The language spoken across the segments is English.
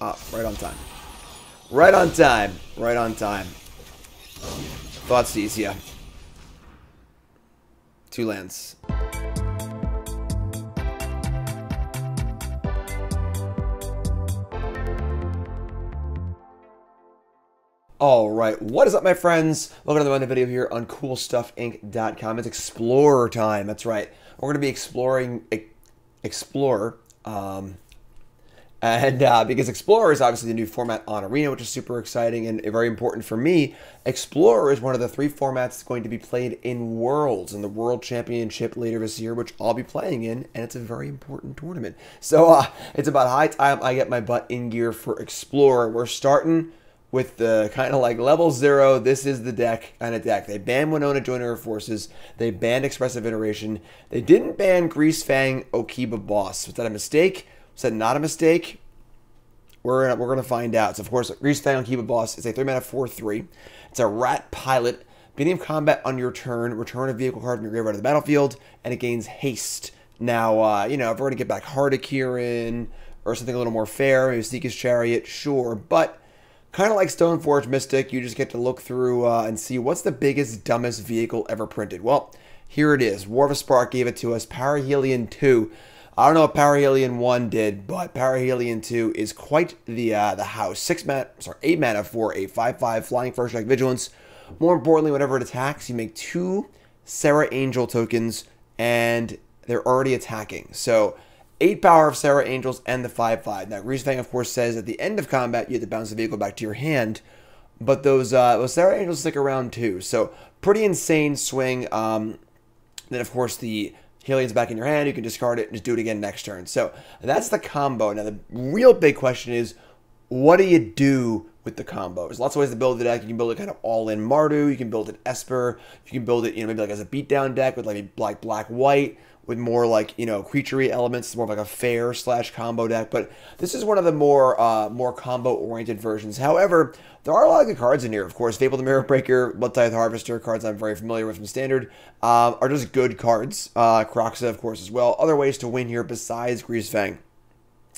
Oh, right on time. Right on time. Right on time. Thoughtseize, yeah. Two lands. All right, what is up, my friends? Welcome to the another video here on CoolStuffInc.com. It's Explorer time. That's right. We're going to be exploring Explorer, um, and uh, because Explorer is obviously the new format on Arena, which is super exciting and very important for me. Explorer is one of the three formats that's going to be played in Worlds in the World Championship later this year, which I'll be playing in, and it's a very important tournament. So uh, it's about high time I get my butt in gear for Explorer. We're starting with the kind of like level zero, this is the deck kind of deck. They banned Winota Joiner of Forces. They banned Expressive Iteration. They didn't ban Greasefang Okiba Boss. Was that a mistake? That not a mistake? We're gonna, we're gonna find out. So of course, Greasefang Okiba Boss is a three mana four three. It's a rat pilot. Beginning of combat on your turn, return a vehicle card from your graveyard to the battlefield, and it gains haste. Now, uh, you know, if we're gonna get back Heart of Kiran or something a little more fair, maybe Seeker's Chariot, sure, but Kind of like Stoneforge Mystic, you just get to look through uh, and see what's the biggest, dumbest vehicle ever printed. Well, here it is. War of a Spark gave it to us. Parahelion 2. I don't know what Parahelion 1 did, but Parahelion 2 is quite the uh, the house. Six mana, sorry, eight mana for a 5-5 flying first strike vigilance. More importantly, whenever it attacks, you make two Serra Angel tokens, and they're already attacking. So 8 power of Serra Angels and the 5-5. Now, Greasefang, of course, says at the end of combat, you have to bounce the vehicle back to your hand. But those, uh, Serra Angels stick around too. So, pretty insane swing. Um, then, of course, the Helions back in your hand. You can discard it and just do it again next turn. So, that's the combo. Now, the real big question is, what do you do with the combo? There's lots of ways to build the deck. You can build it kind of all in Mardu. You can build it Esper. You can build it, you know, maybe like as a beatdown deck with like black, black, white with more like you know creaturey elements, more like a fair slash combo deck. But this is one of the more uh, more combo oriented versions. However, there are a lot of good cards in here. Of course, Fable the Mirror Breaker, Blood Tithe Harvester, cards I'm very familiar with from Standard, um, are just good cards. Uh, Kroxa, of course, as well. Other ways to win here besides Greasefang.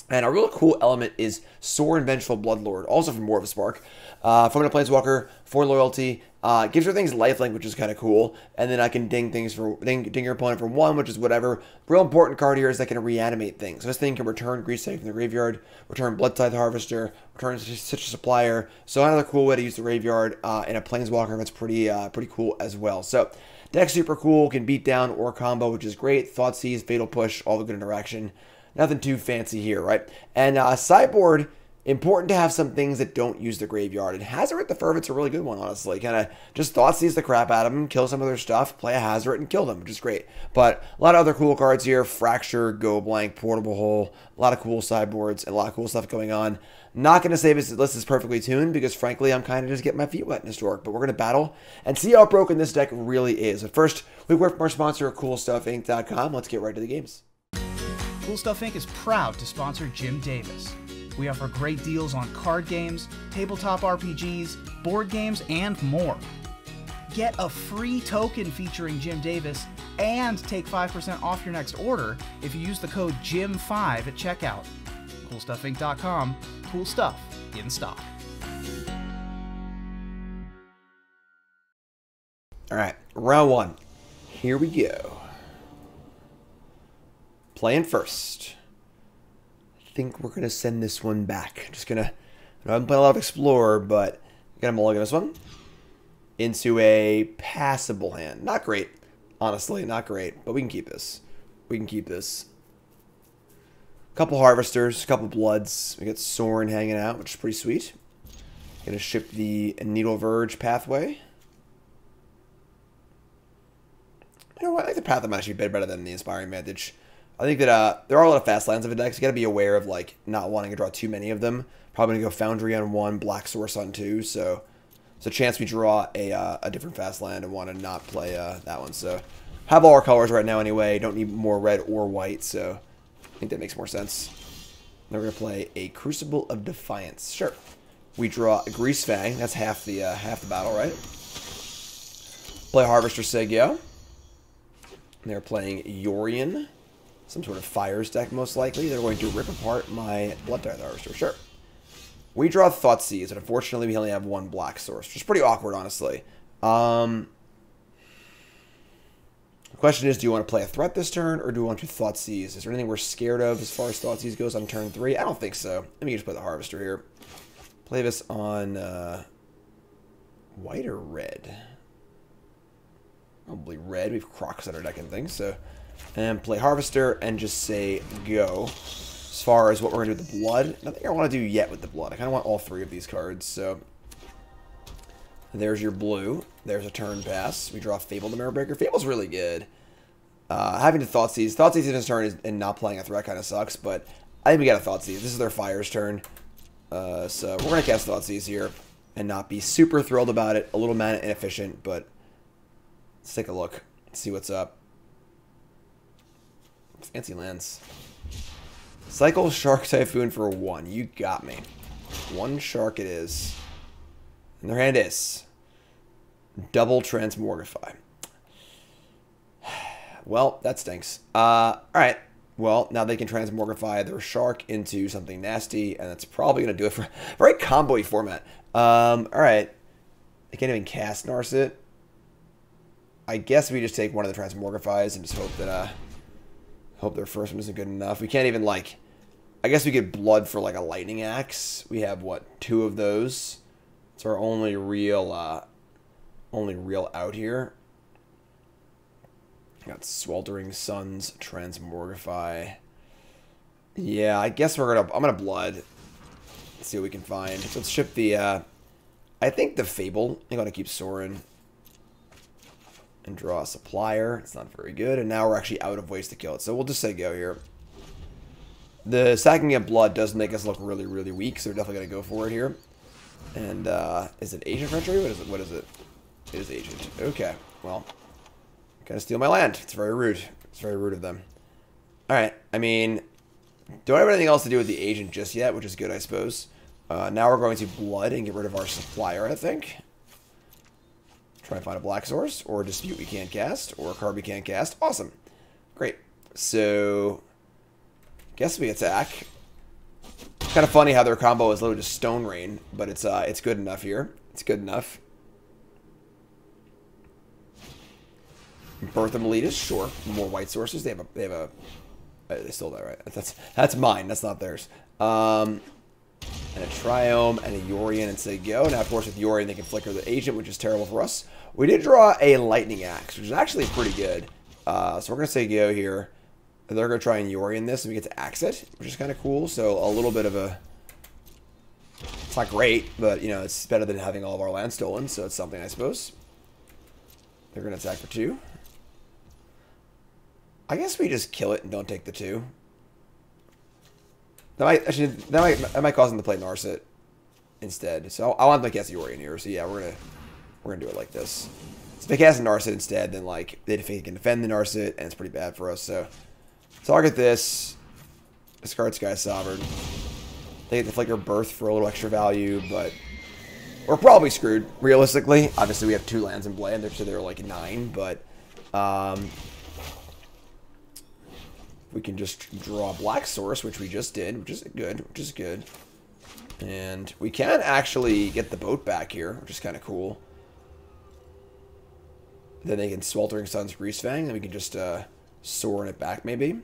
And a real cool element is Sorin Vengeful Bloodlord, also from War of a Spark. Uh, from a Planeswalker, for loyalty, uh, gives your things lifelink, which is kind of cool. And then I can ding things for ding, ding your opponent for one, which is whatever. Real important card here is that can reanimate things. So this thing can return Greasefang from the graveyard, return Blood Tithe Harvester, return Stitcher's Supplier. So another cool way to use the graveyard uh, in a Planeswalker that's pretty uh, pretty cool as well. So deck super cool, can beat down or combo, which is great. Thoughtseize, Fatal Push, all the good interaction. Nothing too fancy here, right? And uh, sideboard important to have some things that don't use the graveyard. And Hazoret the Fervent's a really good one, honestly. Kind of just Thoughtseize the crap out of them, kill some of their stuff, play a Hazoret and kill them, which is great. But a lot of other cool cards here Fracture, Go Blank, Portable Hole, a lot of cool sideboards, and a lot of cool stuff going on. Not going to say this list is perfectly tuned because, frankly, I'm kind of just getting my feet wet in Historic. But we're going to battle and see how broken this deck really is. But first, we work from our sponsor, CoolStuffInc.com. Let's get right to the games. Cool Stuff Inc. is proud to sponsor Jim Davis. We offer great deals on card games, tabletop RPGs, board games, and more. Get a free token featuring Jim Davis and take 5% off your next order if you use the code JIM5 at checkout. CoolStuffInc.com. Cool stuff in stock. All right, round one. Here we go. Playing first I think we're going to send this one back. I'm Just going to, I haven't played a lot of Explorer, but I'm going to mulligan this one into a passable hand. Not great, honestly, not great, but we can keep this. We can keep this. A couple Harvesters, a couple Bloods. We got Sorin hanging out, which is pretty sweet. To ship the Needle Verge pathway. You know what? I think the path might actually be better than the Inspiring Vantage. I think that uh, there are a lot of fast lands of decks. You got to be aware of like not wanting to draw too many of them. Probably gonna go Foundry on one, Black Source on two. So it's a chance we draw a uh, a different fast land and want to not play uh, that one. So have all our colors right now anyway. Don't need more red or white. So I think that makes more sense. Then we're gonna play a Crucible of Defiance. Sure. We draw a Greasefang. That's half the uh, half the battle, right? Play Harvester Segio. They're playing Yorion some sort of fires deck most likely. They're going to rip apart my Blood Tithe Harvester. Sure. We draw Thoughtseize, but unfortunately we only have one black source, which is pretty awkward, honestly. Um, the question is, do you want to play a threat this turn, or do you want to Thoughtseize? Is there anything we're scared of as far as Thoughtseize goes on turn three? I don't think so. Let me just play the Harvester here. Play this on uh, white or red? Probably red. We have Kroxa on our deck and things, so... And play Harvester and just say go. As far as what we're going to do with the blood, nothing I want to do yet with the blood. I kind of want all three of these cards, so... There's your blue. There's a turn pass. We draw Fable the Mirror Breaker. Fable's really good. Uh, having to Thoughtseize. Thoughtseize in his turn is, and not playing a threat kind of sucks, but I think we got a Thoughtseize. This is their Fire's turn. Uh, so we're going to cast Thoughtseize here and not be super thrilled about it. A little mana inefficient, but let's take a look. see what's up. Fancy lands. Cycle Shark Typhoon for one. You got me. One shark it is. And their hand is double transmogrify. Well, that stinks. Uh, all right. Well, now they can transmogrify their shark into something nasty, and that's probably going to do it for very combo format. Um, all right. They can't even cast Narset. I guess we just take one of the transmogrifies and just hope that uh, hope their first one isn't good enough. We can't even like. I guess we get blood for like a lightning axe. We have what two of those. It's our only real, uh, only real out here. Got Sweltering Suns, Transmogrify. Yeah, I guess we're gonna. I'm gonna blood. Let's see what we can find. let's ship the. Uh, I think the Fable. I'm gonna keep Sorin. And draw a supplier. It's not very good. And now we're actually out of ways to kill it. So we'll just say go here. The sacking of blood does make us look really, really weak, so we're definitely gonna go for it here. And, uh, is it Agent Treachery? What is it? What is it? It is Agent. Okay, well. Gonna steal my land. It's very rude. It's very rude of them. Alright, I mean, don't have anything else to do with the Agent just yet, which is good, I suppose. Uh, now we're going to Blood and get rid of our Supplier, I think. Try and find a Black Source, or a Dispute we can't cast, or a card we can't cast. Awesome. Great. So, guess we attack. Kind of funny how their combo is literally just Stone Rain, but it's uh, it's good enough here. It's good enough. Birth of Meletis, sure. More white sources. They have a they have a uh, they stole that right. That's that's mine. That's not theirs. Um, and a Triome and a Yorion and say go. Now of course with Yorion they can flicker the agent, which is terrible for us. We did draw a Lightning Axe, which is actually pretty good. Uh, so we're gonna say go here. They're going to try and Yorion this, and we get to axe it, which is kind of cool. So a little bit of a... It's not great, but, you know, it's better than having all of our land stolen, so it's something, I suppose. They're going to attack for two. I guess we just kill it and don't take the two. That might, actually, that might, that might cause them to play Narset instead. So I want to cast Yorion here, so yeah, we're going to, we're going to do it like this. So if they cast a Narset instead, then, like, they can defend the Narset, and it's pretty bad for us, so... Target this. Discard Sky Sovereign. They get the Flicker Birth for a little extra value, but we're probably screwed, realistically. Obviously, we have two lands in play, and they're, so they're like nine, but um, we can just draw Black Source, which we just did, which is good, which is good. And we can actually get the boat back here, which is kind of cool. Then they can Sweltering Suns Greasefang, and we can just uh, Sorin it back, maybe.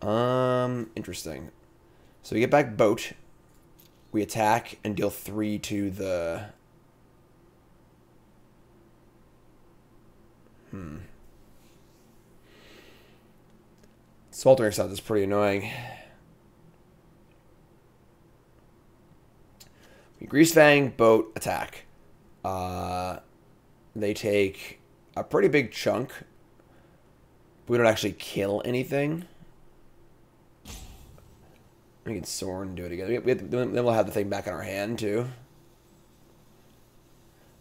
Um, interesting. So we get back boat. We attack and deal three to the... Hmm. Sweltering Suns is pretty annoying. We Greasefang, boat, attack. Uh, they take a pretty big chunk. We don't actually kill anything. We can Sorin and do it again. We have, then we'll have the thing back in our hand, too.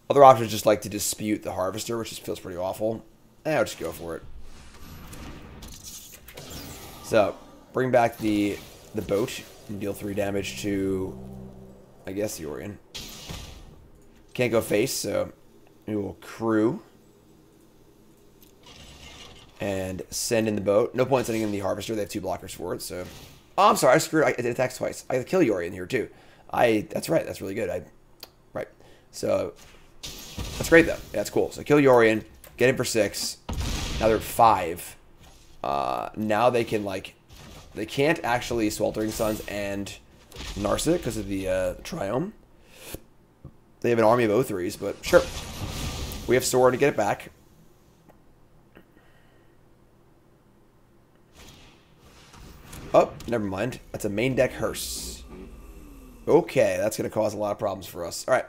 Other options just like to dispute the Harvester, which just feels pretty awful. Eh, I'll just go for it. So, bring back the the boat and deal 3 damage to, I guess, the Yorion. Can't go face, so we will crew. And send in the boat. No point sending in the Harvester. They have two blockers for it, so Oh, I'm sorry. I screwed. I, it attacks twice. I kill Yorion here too. I that's right. That's really good. I right. So that's great though. That's cool. So kill Yorion, get him for six. Now they're five. Uh, now they can like they can't actually Sweltering Suns and Narset because of the uh, Triome. They have an army of O3s, but sure. We have Sorin to get it back. Oh, never mind. That's a main deck hearse. Okay, that's going to cause a lot of problems for us. All right.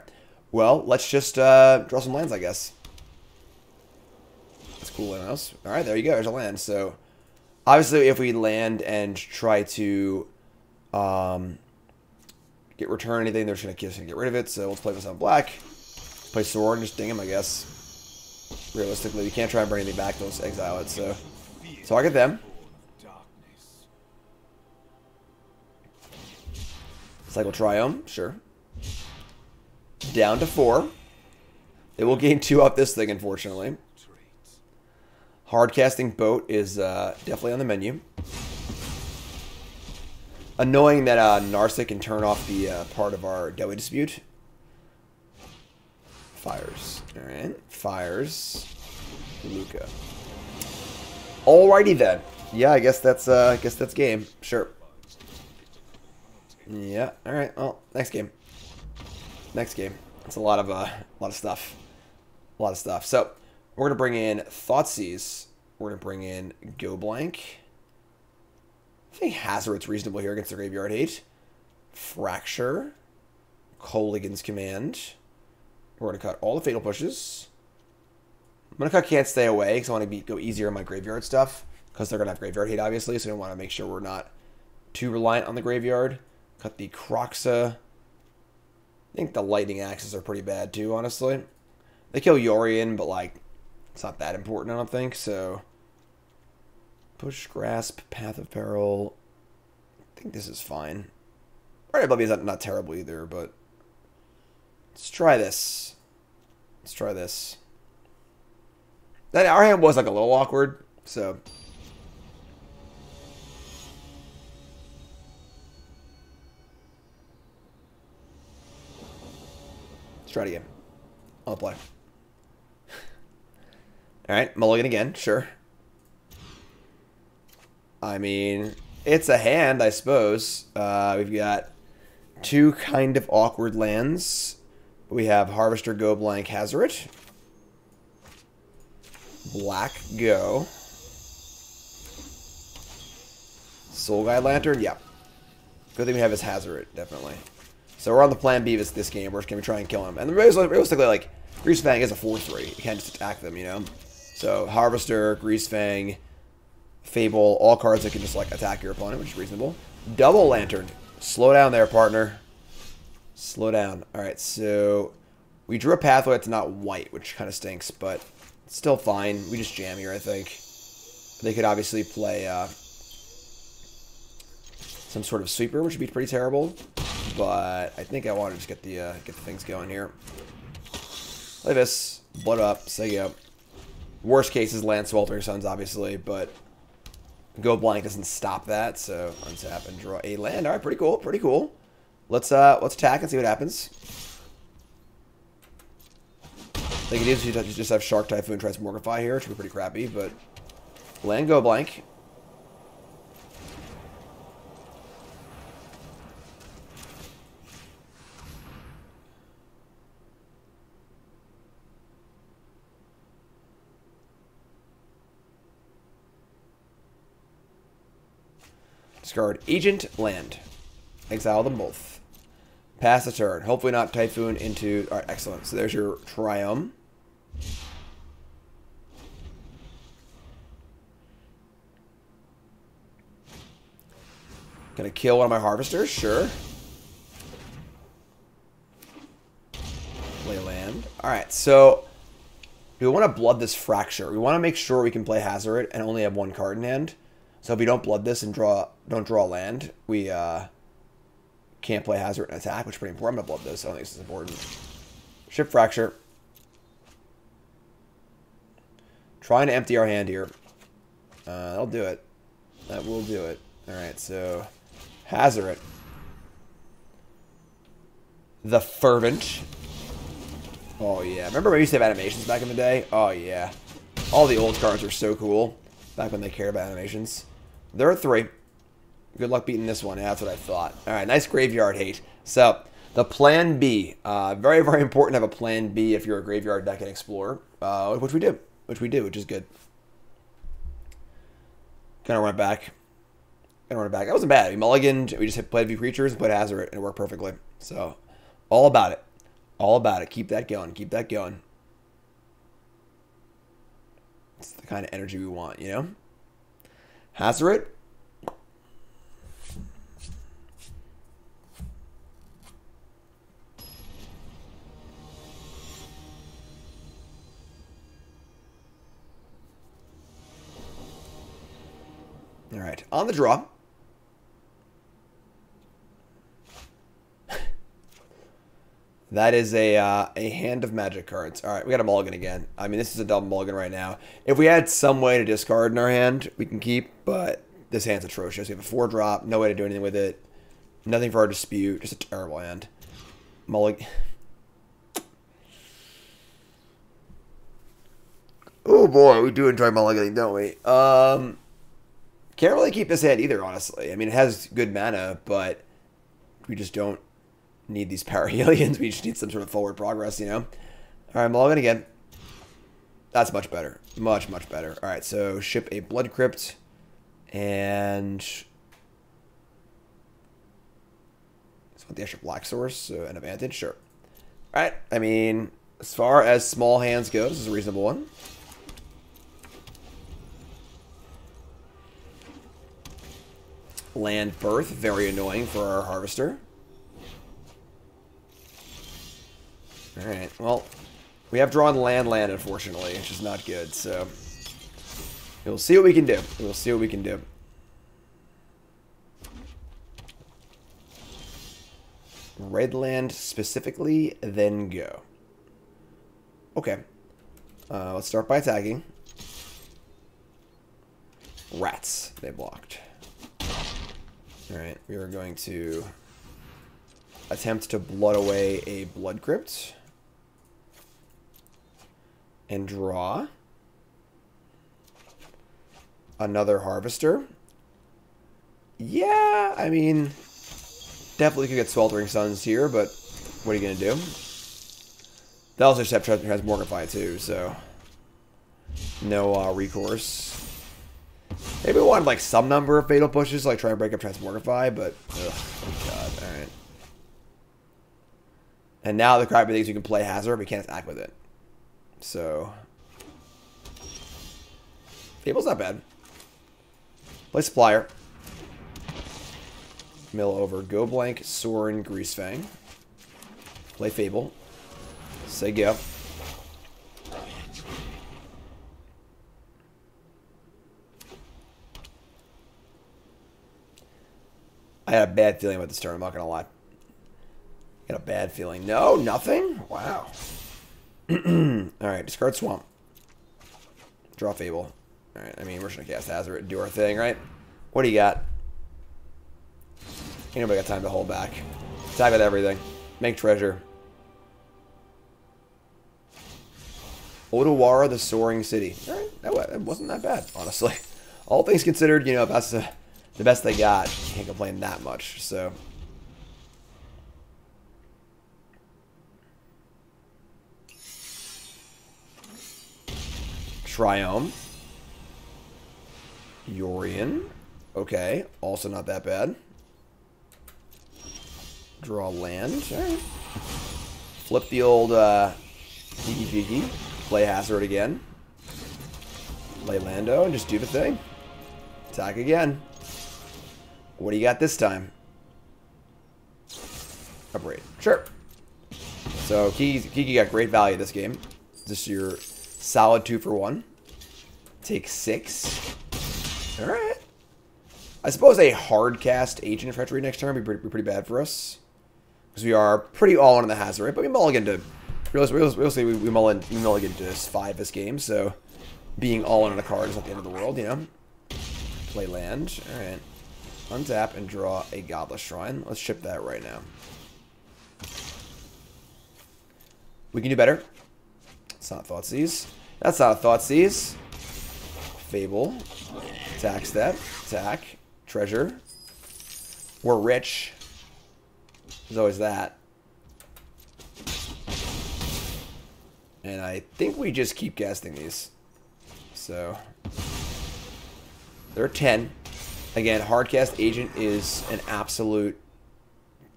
Well, let's just uh, draw some lands, I guess. That's cool else. All right, there you go. There's a land. So, obviously, if we land and try to um, get return anything, they're just going to get rid of it. So, let's play this on black. Let's Play sword and just ding him, I guess. Realistically, we can't try and bring anything back. They'll exile it. So, so I get them. Cycle Triome, sure. Down to four. They will gain two off this thing, unfortunately. Hardcasting Boat is uh, definitely on the menu. Annoying that uh, Narset can turn off the uh, part of our Dewi dispute. Fires. Alright. Fires. Luca. Alrighty then. Yeah, I guess that's uh I guess that's game. Sure. Yeah. All right. Well, next game. Next game. It's a lot of uh, a lot of stuff. A lot of stuff. So we're gonna bring in Thoughtseize. We're gonna bring in Go Blank. I think Hazoret's reasonable here against the Graveyard Hate. Fracture. Kolaghan's Command. We're gonna cut all the Fatal Pushes. Cut Can't Stay Away because I want to go easier on my Graveyard stuff because they're gonna have Graveyard Hate obviously, so I want to make sure we're not too reliant on the Graveyard. Cut the Kroxa. I think the lightning axes are pretty bad too, honestly. They kill Yorion, but like it's not that important, I don't think. So push, grasp, path of peril. I think this is fine. Right above is not, not terrible either, but let's try this. Let's try this. That our hand was like a little awkward, so Let's try it again. I'll play. Alright, mulligan again, sure. I mean, it's a hand, I suppose. Uh, we've got two kind of awkward lands. We have Harvester Go Blank Hazoret. Black Go. Soul Guide Lantern, yeah. Good thing we have his Hazoret, definitely. So we're on the plan B this, this game. We're just going to try and kill him. And realistically, like, Grease Fang is a 4-3. You can't just attack them, you know? So Harvester, Grease Fang, Fable, all cards that can just, like, attack your opponent, which is reasonable. Double Lantern. Slow down there, partner. Slow down. Alright, so we drew a pathway that's not white, which kind of stinks, but still fine. We just jam here, I think. They could obviously play uh, some sort of sweeper, which would be pretty terrible but I think I want to just get the uh, get the things going here. Like this, blood up, say go. Worst case is land sweltering suns, obviously, but go blank doesn't stop that. So untap and draw a land. All right, pretty cool, pretty cool. Let's uh let's attack and see what happens. I think it is you just have Shark Typhoon Transmogrify here, which would be pretty crappy, but land go blank. Discard Agent Land. Exile them both. Pass the turn. Hopefully not Typhoon into... Alright, excellent. So there's your Triumph. Gonna kill one of my Harvesters? Sure. Play land. Alright, so... Do we want to blood this Fracture? We want to make sure we can play Hazoret and only have one card in hand. So if we don't blood this and draw don't draw land, we uh, can't play Hazoret and attack, which is pretty important. I'm gonna blood this. I don't think this is important. Ship fracture. Trying to empty our hand here. Uh, that'll do it. That will do it. All right, so Hazoret. The Fervent. Oh, yeah. Remember when we used to have animations back in the day? Oh, yeah. All the old cards are so cool back when they cared about animations. There are three. Good luck beating this one. Yeah, that's what I thought. All right, nice graveyard hate. So, the plan B. Uh, very, very important to have a plan B if you're a graveyard deck and explorer, uh, which we do. Which we do, which is good. Gonna run it back. Gonna run it back. That wasn't bad. We mulliganed. We just hit played a few creatures and played Hazoret, and it worked perfectly. So, all about it. All about it. Keep that going. Keep that going. It's the kind of energy we want, you know? Hazoret. All right, on the draw. That is a uh, a hand of magic cards. All right, we got a mulligan again. I mean, this is a double mulligan right now. If we had some way to discard in our hand, we can keep, but this hand's atrocious. We have a four drop, no way to do anything with it. Nothing for our dispute, just a terrible hand. Mulligan. Oh boy, we do enjoy mulliganing, don't we? Um, can't really keep this hand either, honestly. I mean, it has good mana, but we just don't need these Parahelions. We just need some sort of forward progress, you know? All right, mulligan again. That's much better. Much, much better. All right, so ship a Blood Crypt and... Let's want the extra black source, so an advantage, sure. All right, I mean, as far as small hands go, this is a reasonable one. Land Birth, very annoying for our Harvester. Alright, well, we have drawn land land, unfortunately, which is not good, so... We'll see what we can do. We'll see what we can do. Red land specifically, then go. Okay. Uh, let's start by attacking. Rats, they blocked. Alright, we are going to attempt to blood away a blood crypt. And draw. Another harvester. Yeah, I mean, definitely could get Sweltering Suns here, but what are you going to do? That also Step has Mortify too, so no uh, recourse. Maybe we wanted like some number of fatal pushes, like try and break up Transmogrify, but ugh, oh god, alright. And now the crappy things you can play Hazoret, but you can't attack with it. So Fable's not bad. Play Supplier. Mill over Go Blank, Sorin, Greasefang. Play Fable. Say go. I had a bad feeling about this turn, I'm not gonna lie. I Got a bad feeling. No, nothing? Wow. Alright, discard Swamp. Draw Fable. Alright, I mean, we're just gonna cast Hazoret do our thing, right? What do you got? Ain't nobody got time to hold back. Attack with everything. Make treasure. Odawara, the Soaring City. Alright, that wasn't that bad, honestly. All things considered, you know, that's the the best they got. Can't complain that much, so. Triome. Yorion. Okay, also not that bad. Draw land. Flip the old uh, Tiki. Play Hazoret again. Play Lando and just do the thing. Attack again. What do you got this time? Upgrade. Sure. So Kiki, Kiki got great value this game. This is your solid two for one. Take six. Alright. I suppose a hard cast Agent of Treachery next turn would be pretty, pretty bad for us. Because we are pretty all in the Hazoret, right? But we mulligan to... We'll, we, we, mulligan, we mulligan to five this game, so... Being all in on a card is not the end of the world, you know? Play land. Alright. Untap and draw a Godless Shrine. Let's ship that right now. We can do better. It's not Thoughtseize. That's not a. Fable. Attack step. Attack. Treasure. We're rich. There's always that. And I think we just keep casting these. So. They're 10. Again, Hardcast Agent is an absolute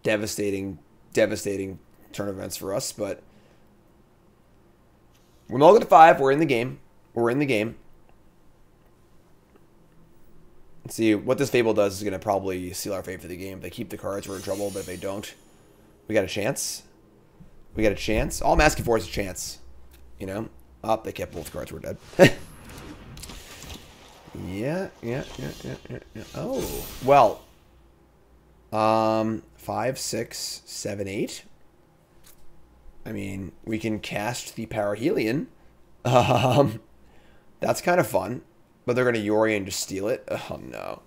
devastating, devastating turn events for us, but we're mulligan to five. We're in the game. We're in the game. Let's see what this Fable does is going to probably seal our fate for the game. If they keep the cards, we're in trouble. But if they don't, we got a chance. We got a chance. All I'm asking for is a chance. You know? Up, oh, they kept both cards. We're dead. yeah, yeah, yeah, yeah, yeah, yeah. Oh, well. Um, five, six, seven, eight. I mean, we can cast the Parahelion. Um, that's kind of fun. But they're going to Yori and just steal it? Oh, no.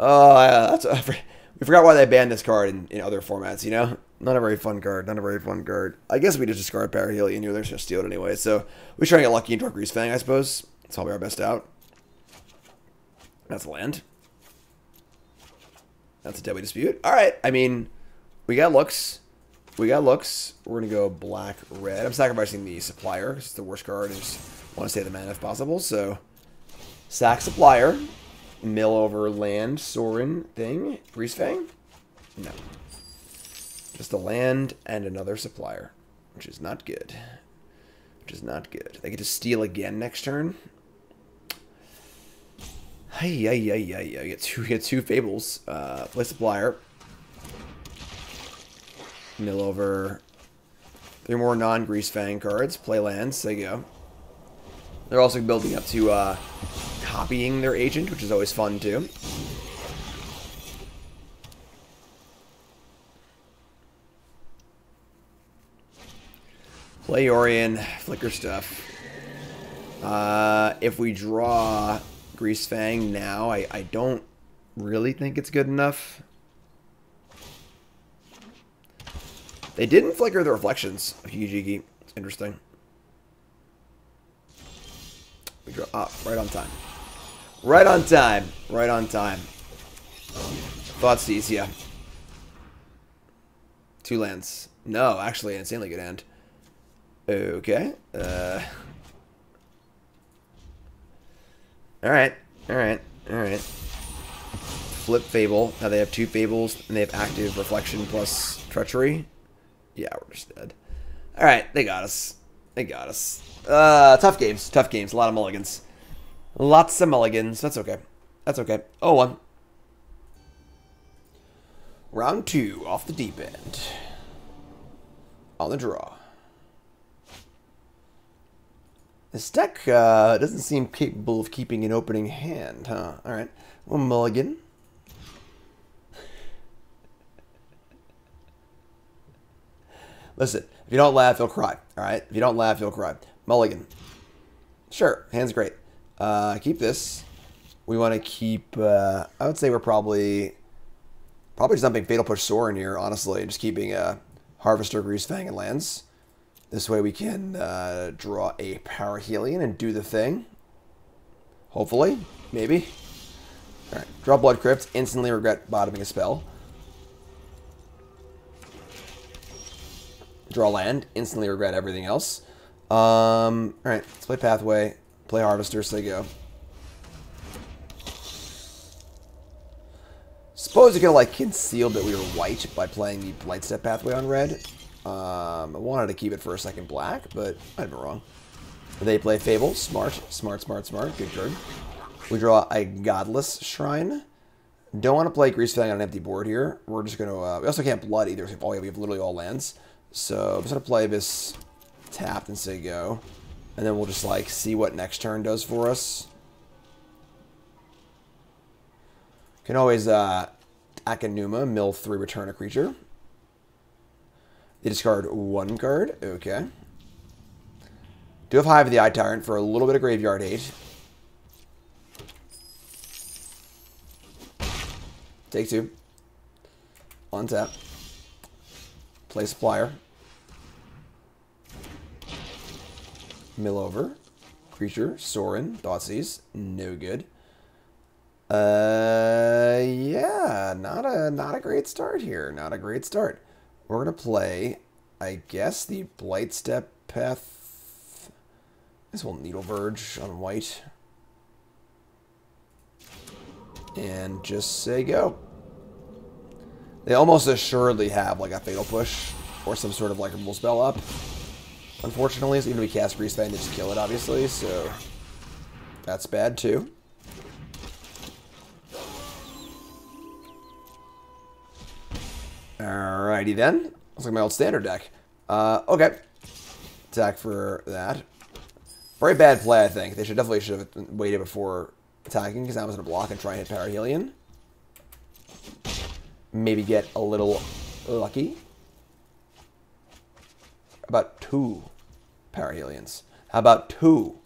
Oh, yeah, that's... we forgot why they banned this card in, in other formats, you know? Not a very fun card. Not a very fun card. I guess we just discard Parahelion. They're just going to steal it anyway. So we try and get lucky into our Grease Fang, I suppose. That's probably our best out. That's land. That's a deadly dispute. All right. I mean, we got looks. We got looks. We're going to go black, red. I'm sacrificing the supplier. It's the worst card. I just want to save the mana if possible. So, sack supplier. Mill over land, Sorin thing. Grease Fang? No. Just a land and another supplier. Which is not good. Which is not good. They get to steal again next turn. Hey, yeah, yeah, yeah, yeah. Get two, get two fables. Uh, play supplier mill over three more non-Grease Fang cards. Play lands. There you go. They're also building up to uh, copying their agent, which is always fun too. Play Yorion, flicker stuff. Uh, if we draw Grease Fang now, I, I don't really think it's good enough. They didn't flicker the reflections of Kiki-Jiki. It's interesting. We draw up ah, right on time. Right on time. Right on time. Thoughtseize, yeah. Two lands. No, actually, insanely good hand. Okay. Uh. Alright. Alright. Alright. Flip Fable. Now they have two Fables, and they have active Reflection plus Treachery. Yeah, we're just dead. All right, they got us. They got us. Uh, tough games. Tough games. A lot of mulligans. Lots of mulligans. That's okay. That's okay. Oh, one. Round two, off the deep end. On the draw. This deck uh, doesn't seem capable of keeping an opening hand, huh? All right. One mulligan. Listen, if you don't laugh, you'll cry. All right? If you don't laugh, you'll cry. Mulligan. Sure, hand's great. Uh, keep this. We want to keep, uh, I would say we're probably, probably just something Fatal Push sore in here, honestly. Just keeping a Harvester, Grease Fang, and lands. This way we can uh, draw a Power Parahelion and do the thing. Hopefully. Maybe. Alright, draw Blood Crypt. Instantly regret bottoming a spell. Draw land, instantly regret everything else. Um, all right, let's play Pathway, play Harvester, so they go. Suppose you could like conceal that we were white by playing the Blightstep Pathway on red. Um, I wanted to keep it for a second black, but I'd be wrong. They play Fable, smart, smart, smart, smart, good turn. We draw a Godless Shrine. Don't want to play Grease Fang on an empty board here. We're just going to, uh, we also can't Blood either, so we have literally all lands. So I'm just going to play this tapped and say go. And then we'll just like see what next turn does for us. Can always uh, Takenuma, mill three, return a creature. They discard one card. Okay. Do have Hive of the Eye Tyrant for a little bit of graveyard hate. Take two. On tap. Play supplier. Mill over. Creature, Sorin, Thoughtseize, no good. Uh, yeah, not a not a great start here. Not a great start. We're gonna play, I guess, the Blightstep Path. This will Needle Verge on white, and just say go. They almost assuredly have like a Fatal Push or some sort of like removal spell up. Unfortunately, so even if we cast Grease Fang, they kill it, obviously, so that's bad too. Alrighty then. Looks like my old standard deck. Uh, okay. Attack for that. Very bad play, I think. They should definitely should have waited before attacking because I was going to block and try and hit Parahelion. Maybe get a little lucky. About two Parahelions. How about two?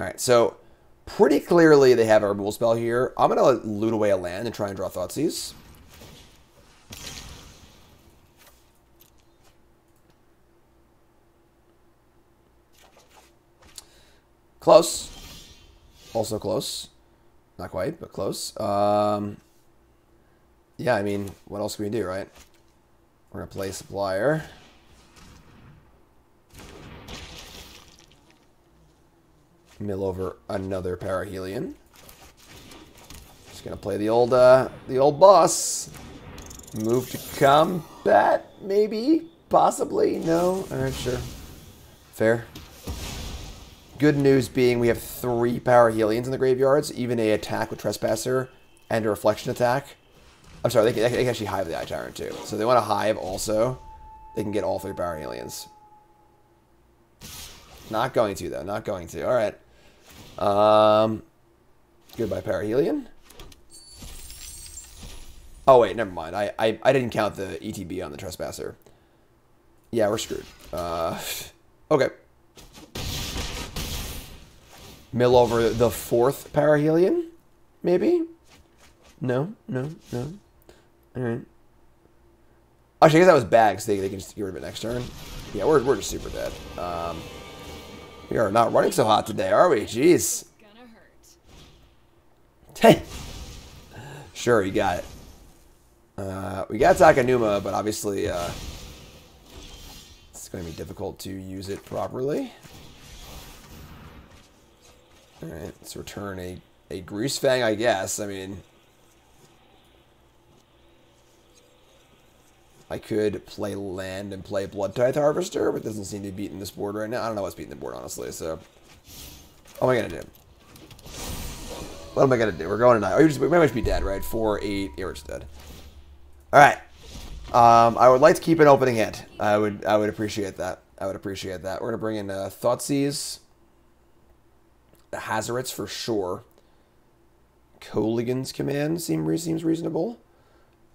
Alright, so pretty clearly they have a removal spell here. I'm going to loot away a land and try and draw Thoughtseize. Close. Also close. Not quite, but close. Um, yeah, I mean, what else can we do, right? We're going to play Supplier. Mill over another Parahelion. Just to play the old, uh, the old boss. Move to combat, maybe? Possibly? No? Alright, sure. Fair. Good news being we have three Parahelions in the graveyards, even a attack with Trespasser and a Reflection attack. I'm sorry, they can, they can actually hive the Eye Tyrant too. So they want to hive also. They can get all three Parahelions. Not going to though, not going to. Alright. Um, goodbye Parahelion. Oh wait, never mind. I, I, I didn't count the ETB on the Trespasser. Yeah, we're screwed. Uh, okay mill over the fourth Parahelion? Maybe? No, no, no. Alright. Actually, I guess that was bad because they, they can just get rid of it next turn. Yeah, we're, we're just super dead. Um, we are not running so hot today, are we? Jeez. Hey. sure, you got it. Uh, we got Takenuma, but obviously uh, it's going to be difficult to use it properly. Alright, let's return a, a Grease Fang, I guess. I mean... I could play land and play Blood Tithe Harvester, but doesn't seem to be beating this board right now. I don't know what's beating the board, honestly, so... What am I gonna do? What am I gonna do? We're going tonight. Oh, you just, we might just be dead, right? Four, eight, just dead. Alright. Um, I would like to keep an opening hand. I would I would appreciate that. I would appreciate that. We're gonna bring in uh, Thoughtseize. Hazoret's for sure. Kolaghan's command seem, seems reasonable.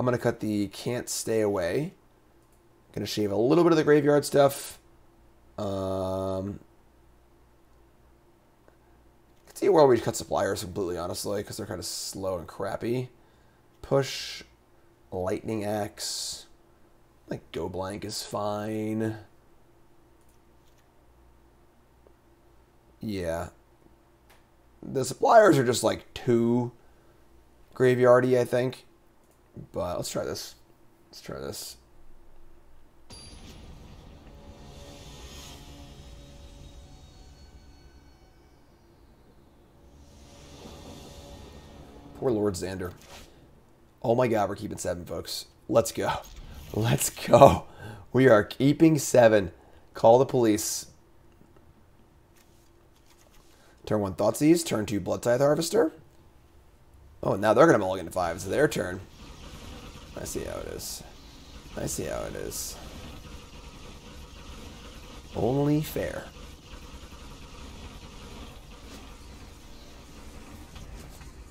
I'm going to cut the can't stay away. Going to shave a little bit of the graveyard stuff. Um, see where we cut suppliers completely, honestly, because they're kind of slow and crappy. Push, lightning axe. Like go blank is fine. Yeah, the suppliers are just like too graveyardy, I think. But let's try this. Let's try this. Poor Lord Xander. Oh my god, we're keeping seven, folks. Let's go. Let's go. We are keeping seven. Call the police. Turn one Thoughtseize. Turn two Blood Tithe Harvester. Oh, now they're going to mulligan to five. It's their turn. I see how it is. I see how it is. Only fair.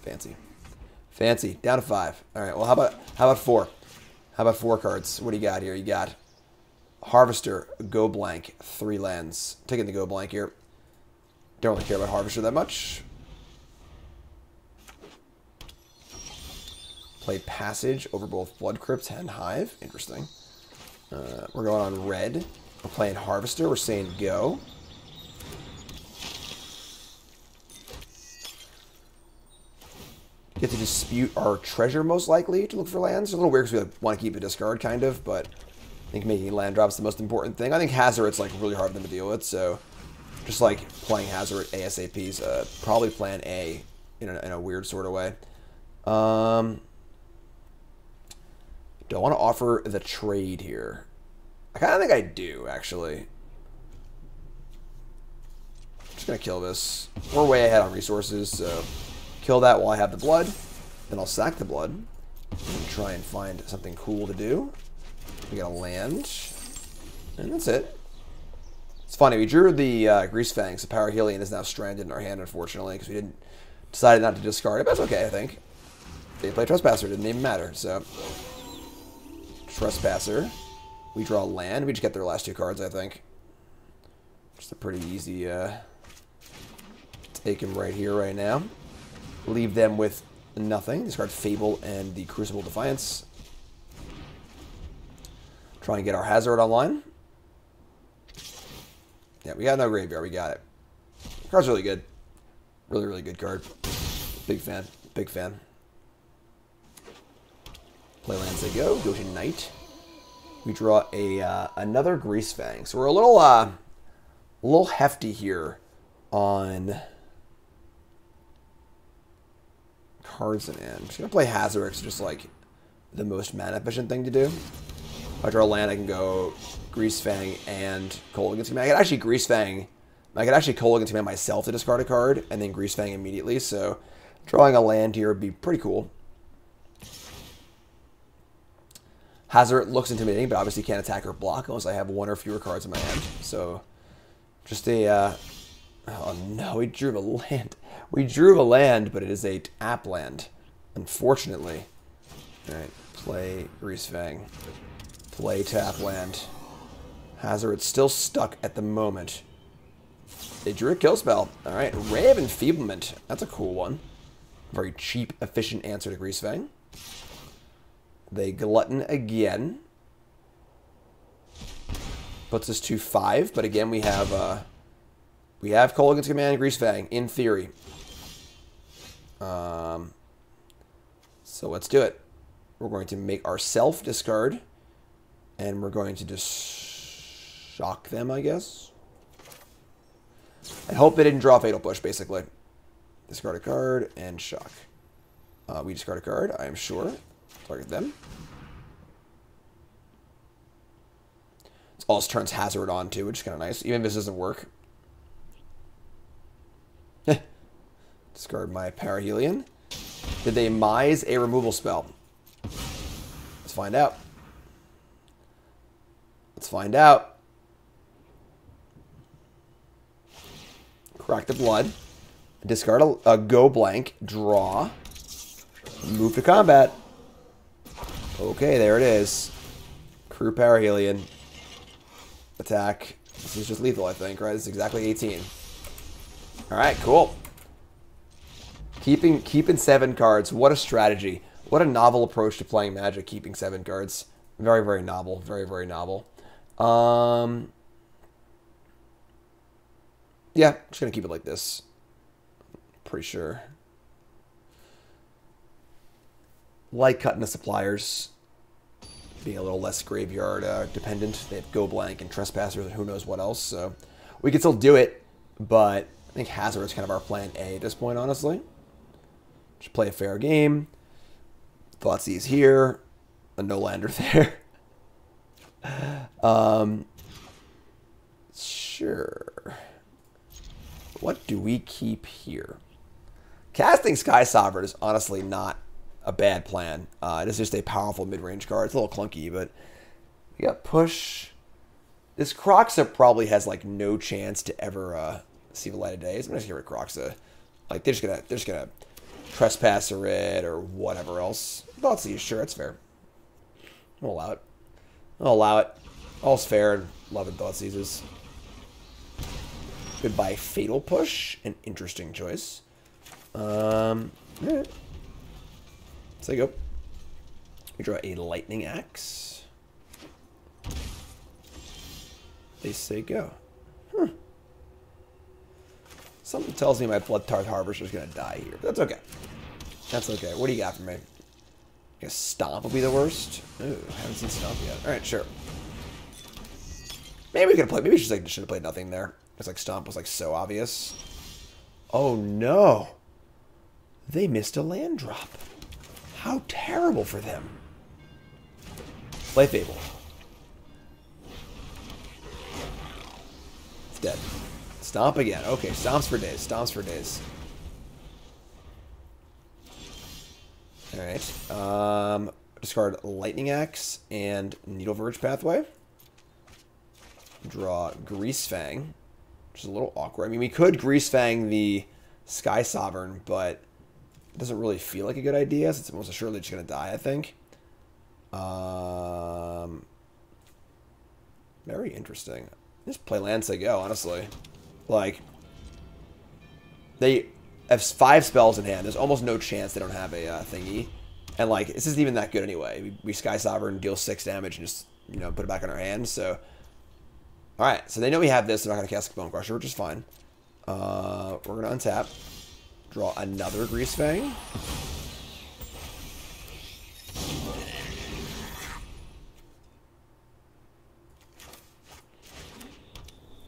Fancy. Fancy. Down to five. All right. Well, how about how about four? How about four cards? What do you got here? You got Harvester, Go Blank, three lands. Taking the Go Blank here. Don't really care about Harvester that much. play Passage over both Blood Crypt and Hive. Interesting. Uh, we're going on red. We're playing Harvester. We're saying go. Get to dispute our treasure, most likely, to look for lands. It's a little weird because we like, want to keep a discard, kind of, but I think making land drops the most important thing. I think Hazoret's like really hard for them to deal with, so just like playing Hazard ASAP's uh, probably plan A in a, in a weird sort of way. Um, do I want to offer the trade here? I kind of think I do, actually. Just going to kill this. We're way ahead on resources, so kill that while I have the blood. Then I'll sack the blood and try and find something cool to do. We got a land. And that's it. It's funny, we drew the uh, Grease Fangs. The Parahelion is now stranded in our hand, unfortunately, because we didn't decided not to discard it, but that's okay, I think. They play Trespasser, didn't even matter, so. Trespasser. We draw land. We just get their last two cards, I think. Just a pretty easy uh, take him right here, right now. Leave them with nothing. Discard Fable and the Crucible Defiance. Try and get our Hazoret online. Yeah, we got no graveyard. We got it. Card's really good. Really, really good card. Big fan. Big fan. Play lands they go. Go to Knight. We draw a uh, another Grease Fang. So we're a little uh, a little hefty here on cards in hand. I'm just gonna play Hazoret. just like the most mana efficient thing to do. If I draw a land, I can go Grease Fang and Kolaghan's Command. I could actually Grease Fang. I could actually Kolaghan's Command myself to discard a card and then Grease Fang immediately. So drawing a land here would be pretty cool. Hazoret looks intimidating, but obviously can't attack or block unless I have one or fewer cards in my hand. So just a... Uh, oh no, we drew a land. We drew a land, but it is a tap land. Unfortunately. Alright, play Grease Fang. Play tap land. Hazoret's still stuck at the moment. They drew a kill spell. Alright, Ray of Enfeeblement. That's a cool one. Very cheap, efficient answer to Grease Fang. They glutton again. Puts us to five, but again we have uh, we have Kolaghan's Command Grease Fang, in theory. Um, so let's do it. We're going to make ourself discard, and we're going to just shock them, I guess. I hope they didn't draw Fatal Push, basically. Discard a card and shock. Uh, we discard a card, I am sure. Target them. It's all turns Hazoret on too, which is kind of nice. Even if this doesn't work. Discard my Parahelion. Did they mise a removal spell? Let's find out. Let's find out. Crack the blood. Discard a, a go blank. Draw. Move to combat. Okay, there it is. Crew Parahelion. Attack. This is just lethal, I think, right? Is exactly 18. Alright, cool. Keeping keeping seven cards. What a strategy. What a novel approach to playing Magic, keeping seven cards. Very, very novel. Very, very novel. Um, yeah, just going to keep it like this. Pretty sure. Like cutting the suppliers being a little less graveyard uh, dependent. They have Go Blank and Trespassers and who knows what else. So we can still do it, but I think Hazoret is kind of our plan A at this point, honestly. Just play a fair game. Thoughtseize here. A no lander there. um, sure. What do we keep here? Casting Sky Sovereign is honestly not a bad plan. Uh, it is just a powerful mid-range card. It's a little clunky, but we got push. This Kroxa probably has like no chance to ever uh, see the light of day. I'm just gonna get Kroxa. Like they're just gonna they're just gonna trespasser it or whatever else. Thoughtseize, sure, that's fair. I'll allow it. I'll allow it. All's fair and loving Thoughtseizes. Goodbye, Fatal Push. An interesting choice. Um. So go. We draw a lightning axe. They say go. Huh. Something tells me my Bloodtithe Harvester is going to die here, but that's okay. That's okay. What do you got for me? I guess Stomp will be the worst. Ooh, I haven't seen Stomp yet. Alright, sure. Maybe we could played. Maybe just like should have played nothing there. It's like Stomp was like so obvious. Oh no! They missed a land drop. How terrible for them. Play Fable. It's dead. Stomp again. Okay, stomps for days. Stomps for days. Alright. Um, discard Lightning Axe and Needleverge Pathway. Draw Grease Fang, which is a little awkward. I mean, we could Grease Fang the Sky Sovereign, but it doesn't really feel like a good idea since it's most assuredly just going to die, I think. Um, very interesting. Just play they go, honestly. Like, they have five spells in hand. There's almost no chance they don't have a uh, thingy. And, like, this isn't even that good anyway. We, we Sky Sovereign, deal six damage, and just, you know, put it back in our hand. So, alright. So they know we have this. They're not going to cast Bone Crusher, which is fine. Uh, we're going to untap. Draw another Grease Fang.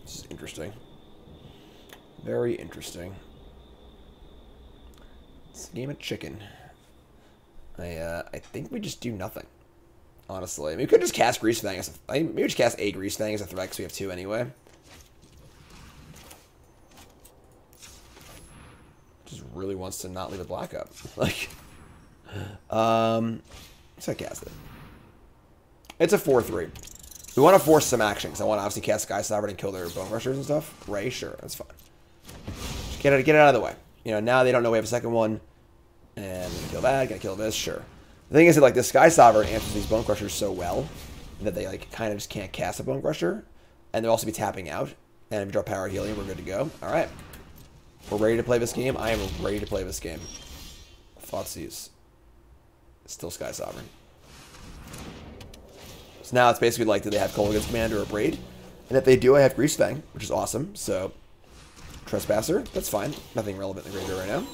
This is interesting. Very interesting. A game of chicken. I uh, I think we just do nothing. Honestly, I mean, we could just cast Grease Fang. As a, I mean, maybe just cast a Grease Fang as a threat because we have two anyway. Just really wants to not leave a black up. like, um, so I cast it. It's a four three. We want to force some action because I want to obviously cast Sky Sovereign and kill their Bone Crushers and stuff. Ray, Sure, that's fine. Just get it, get it out of the way. You know, now they don't know we have a second one. And gonna kill that, gonna kill this, sure. The thing is that like the Sky Sovereign answers these Bone Crushers so well that they like kind of just can't cast a Bone Crusher. And they'll also be tapping out. And if you draw Parahelion, we're good to go. Alright. We're ready to play this game. I am ready to play this game. Thoughtseize. Still Sky Sovereign. So now it's basically like, do they have Kolaghan's Command or Abrade? And if they do, I have Grease Fang, which is awesome. So, Trespasser, that's fine. Nothing relevant in the graveyard right now.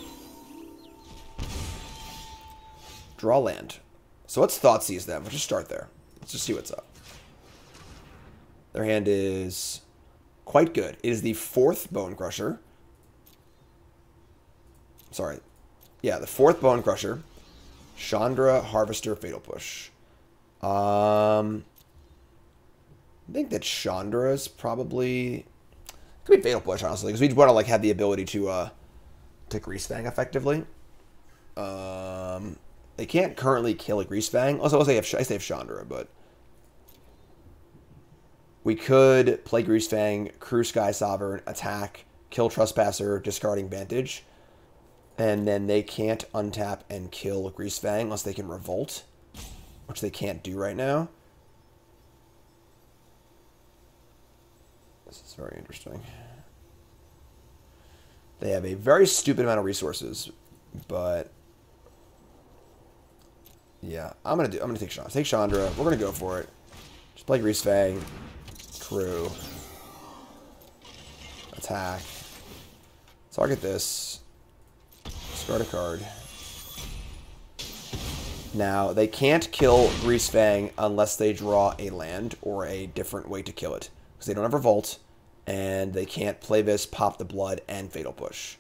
Draw land. So let's Thoughtseize them. Let's just start there. Let's just see what's up. Their hand is quite good. It is the fourth Bone Crusher. Sorry. Yeah, the fourth Bone Crusher. Chandra, Harvester, Fatal Push. Um, I think that Chandra is probably could be Fatal Push honestly because we want to like have the ability to uh to Grease Fang effectively. Um, they can't currently kill a Grease Fang. Also, I say have I say have Chandra, but we could play Grease Fang, Crew Sky Sovereign, attack, kill Trespasser, discarding Vantage, and then they can't untap and kill Grease Fang unless they can Revolt which they can't do right now. This is very interesting. They have a very stupid amount of resources, but yeah, I'm gonna do. I'm gonna take Chandra. Take Chandra. We're gonna go for it. Just play Grease Fang, Crew, attack. Target this. Discard a card. Now, they can't kill Grease Fang unless they draw a land or a different way to kill it. Because they don't have Revolt, and they can't play this, Pop the Blood, and Fatal Push.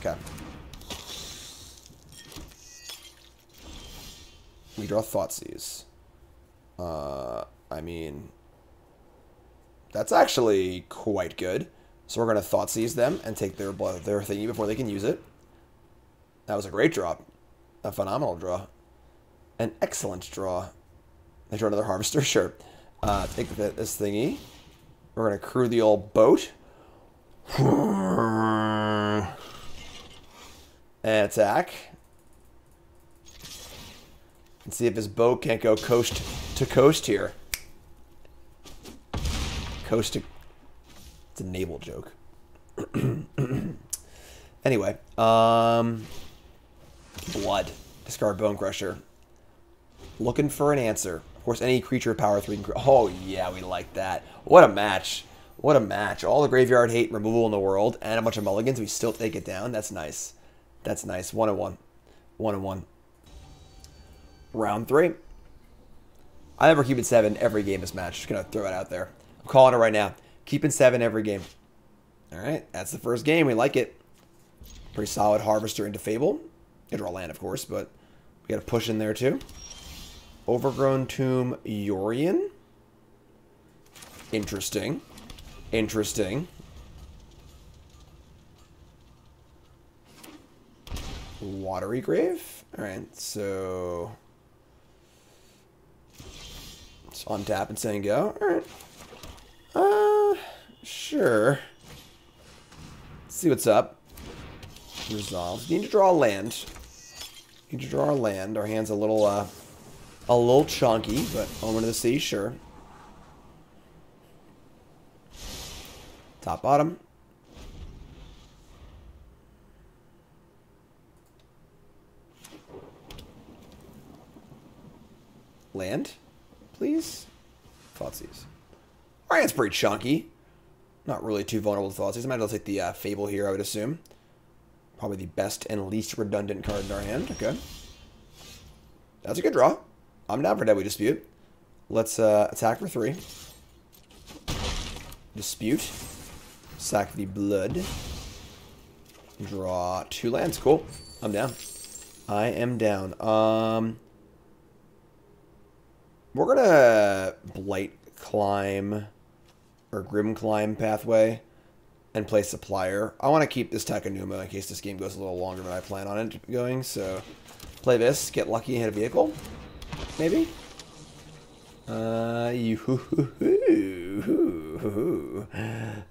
Okay. We draw Thoughtseize. Uh, I mean, that's actually quite good. So we're going to Thoughtseize them and take their blood, their thingy before they can use it. That was a great drop a phenomenal draw. An excellent draw. They draw another harvester, sure. Uh, take this thingy. We're gonna crew the old boat. and attack. And see if his boat can't go coast to coast here. Coast to... It's a naval joke. anyway, um... Blood. Discard Bone Crusher. Looking for an answer. Of course, any creature power 3 can... Oh, yeah, we like that. What a match. What a match. All the graveyard hate removal in the world and a bunch of mulligans. We still take it down. That's nice. That's nice. One and one. One and one. Round three. I never keep it seven every game this match. Just gonna throw it out there. I'm calling it right now. Keeping seven every game. All right, that's the first game. We like it. Pretty solid Harvester into Fable. You draw land, of course, but we got to push in there too. Overgrown Tomb Yorion. Interesting. Interesting. Watery Grave. All right, so it's on tap and saying go. All right. Uh, sure. Let's see what's up. Resolve. Need to draw a land. Need to draw a land. Our hand's a little, uh, a little chunky, but Omen of the Sea, sure. Top, bottom. Land, please. Thoughtseize. Our hand's pretty chunky. Not really too vulnerable to Thoughtseize. I might as well take the uh, Fable here, I would assume. Probably the best and least redundant card in our hand. Okay. That's a good draw. I'm down for Deadly Dispute. Let's uh, attack for three. Dispute. Sack the blood. Draw two lands. Cool. I'm down. I am down. Um, we're gonna blight climb or Grimclimb pathway and play supplier. I want to keep this Takenuma in case this game goes a little longer than I plan on it going. So play this, get lucky and hit a vehicle, maybe. Uh, you.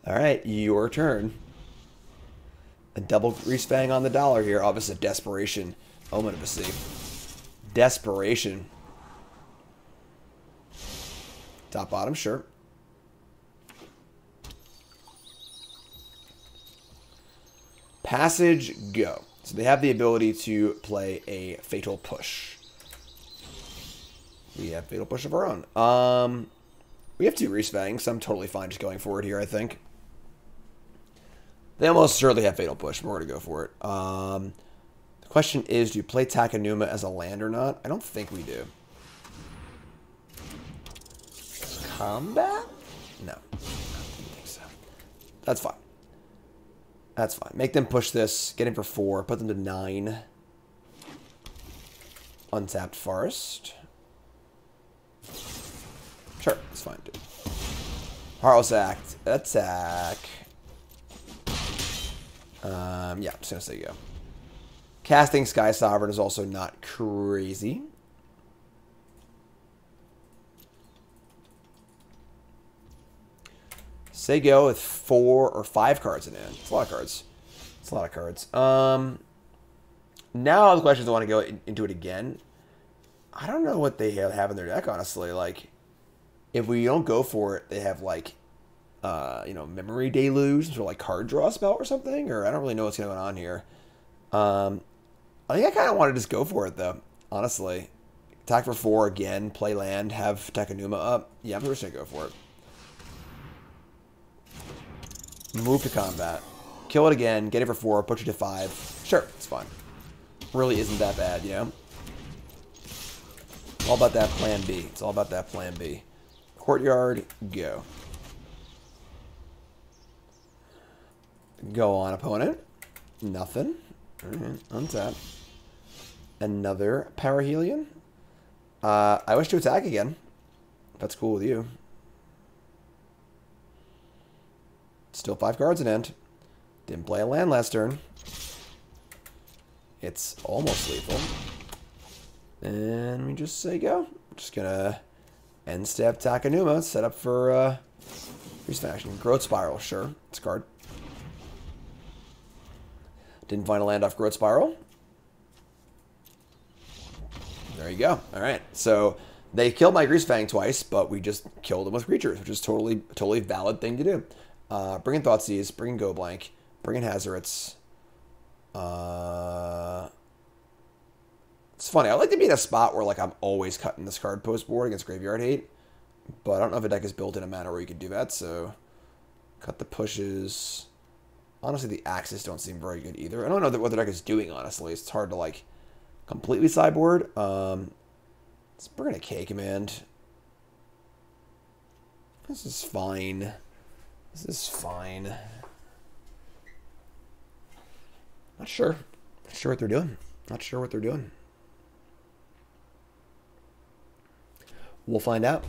All right, your turn. A double grease fang on the dollar here. Obviously, desperation. Omen of the sea. Desperation. Top bottom, sure. Passage, go. So they have the ability to play a Fatal Push. We have Fatal Push of our own. Um, we have two Grease Fangs, so I'm totally fine just going for it here, I think. They almost certainly have Fatal Push. We're going to go for it. Um, the question is, do you play Takenuma as a land or not? I don't think we do. Combat? No. I don't think so. That's fine. That's fine. Make them push this. Get in for four. Put them to nine. Untapped Forest. Sure, it's fine, dude. Heartless Act. Attack. Um, yeah, I'm just gonna say go. Casting Sky Sovereign is also not crazy. Say go with four or five cards in hand. It's a lot of cards. It's a lot of cards. Um, now the question is I want to go in, into it again. I don't know what they have in their deck, honestly. Like, if we don't go for it, they have like, uh, you know, memory deluge, or like card draw spell or something, or I don't really know what's going on here. Um, I think I kind of want to just go for it though, honestly. Attack for four again, play land, have Takenuma up. Yeah, I'm just gonna go for it. Move to combat. Kill it again, get it for four, put you to five. Sure, it's fine. Really isn't that bad, you know? All about that plan B. It's all about that plan B. Courtyard, go. Go on, opponent. Nothing. Alright, untap. Another Parahelion. Uh, I wish to attack again. That's cool with you. Still five cards in end. Didn't play a land last turn. It's almost lethal. And we just say go. just gonna end step Takanuma, set up for uh Freeze Faction. Growth Spiral, sure. It's a card. Didn't find a land off Growth Spiral. There you go. Alright. So they killed my Grease Fang twice, but we just killed them with creatures, which is totally totally valid thing to do. Uh, bring in Thoughtseize, bring in Go Blank, bring in Hazorets. Uh, it's funny. I like to be in a spot where like I'm always cutting this card post board against Graveyard Hate, but I don't know if a deck is built in a manner where you can do that. So, cut the pushes. Honestly, the axes don't seem very good either. I don't know what the deck is doing, honestly. It's hard to, like, completely sideboard. Um, let's bring in a K command. This is fine. This is fine. Not sure. Not sure what they're doing. Not sure what they're doing. We'll find out.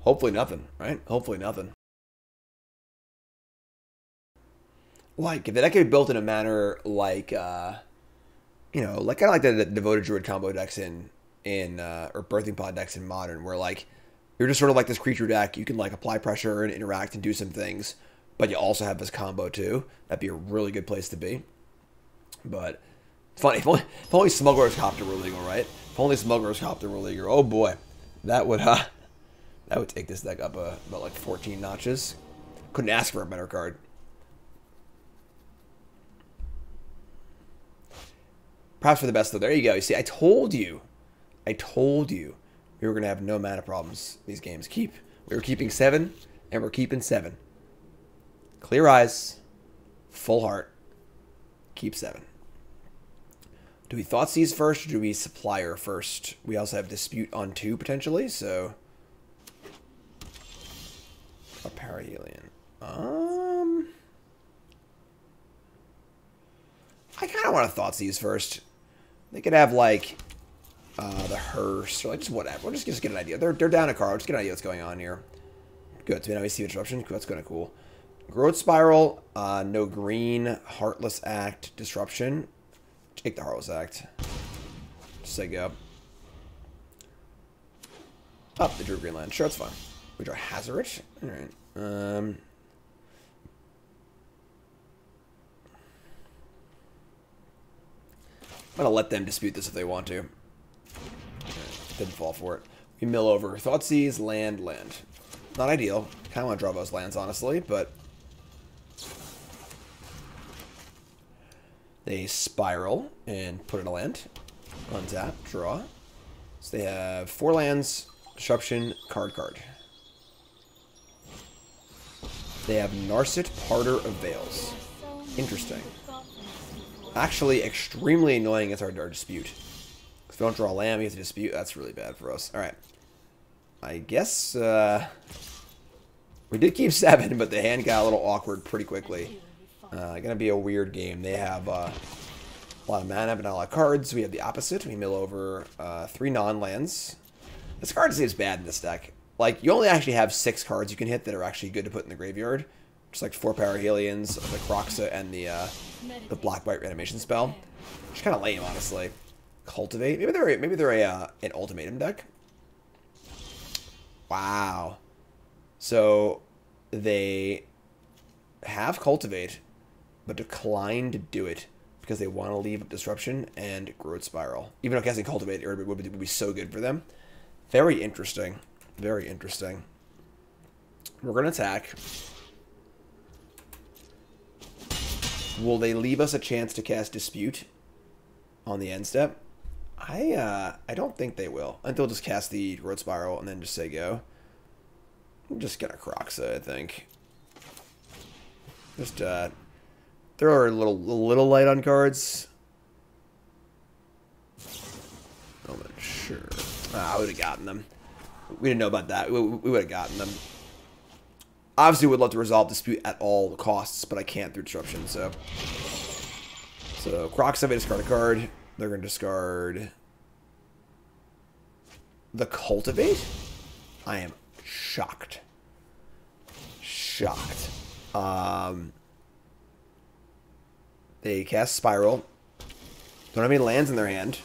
Hopefully nothing, right? Hopefully nothing. Like, if deck could be built in a manner like, uh, you know, like kind of like the, the Devoted Druid combo decks in, in uh, or Birthing Pod decks in Modern, where, like, you're just sort of like this creature deck. You can, like, apply pressure and interact and do some things, but you also have this combo, too. That'd be a really good place to be. But, it's funny. If only, if only Smuggler's Copter were legal, right? If only Smuggler's Copter were legal. Oh, boy. That would, uh, that would take this deck up uh, about, like, 14 notches. Couldn't ask for a better card. Perhaps for the best, though. There you go. You see, I told you. I told you we were going to have no mana problems these games. Keep. We were keeping seven, and we're keeping seven. Clear eyes, full heart, keep seven. Do we Thoughtseize first, or do we Supplier first? We also have Dispute on two, potentially, so... A Parahelion. Um... I kind of want to Thoughtseize first. They could have, like, uh, the hearse, or like, just whatever. We'll just, just get an idea. They're, they're down a card. Just get an idea what's going on here. Good. So we now we see disruption. That's kind of cool. Growth Spiral, uh, no green, Heartless Act, Disruption. Take the Heartless Act. Go. Up oh, the Drew Greenland. Sure, it's fine. We draw Hazoret. Alright. Um, I'm to let them dispute this if they want to. Didn't fall for it. We mill over. Thoughtseize, land, land. Not ideal. Kind of want to draw those lands, honestly, but... They spiral and put in a land. Untap, draw. So they have four lands, disruption, card, card. They have Narset, Parter of Veils. Interesting actually extremely annoying as our, our dispute. If we don't draw a lamb, we have to dispute. That's really bad for us. Alright. I guess, uh... We did keep seven, but the hand got a little awkward pretty quickly. Uh, gonna be a weird game. They have, uh, a lot of mana, but not a lot of cards. We have the opposite. We mill over, uh, three non-lands. This card seems bad in this deck. Like, you only actually have six cards you can hit that are actually good to put in the graveyard. Just like four Power Parahelions, the Kroxa, and the, uh, the black white reanimation spell. Which is kind of lame, honestly. Cultivate. Maybe they're maybe they're a uh, an ultimatum deck. Wow. So they have cultivate, but decline to do it because they want to leave disruption and growth spiral. Even though casting cultivate would be, would be so good for them. Very interesting. Very interesting. We're gonna attack. Will they leave us a chance to cast Dispute on the end step? I uh, I don't think they will. They'll just cast the Growth Spiral and then just say go. I'm just gonna Kroxa, I think. Just uh, throw a little a little light on cards. Oh, sure. Ah, I would have gotten them. We didn't know about that. We, we would have gotten them. Obviously, would love to resolve dispute at all costs, but I can't through disruption. So, so Kroxa have discard a card. They're going to discard the cultivate. I am shocked. Shocked. Um, they cast Spiral. Don't have any lands in their hand.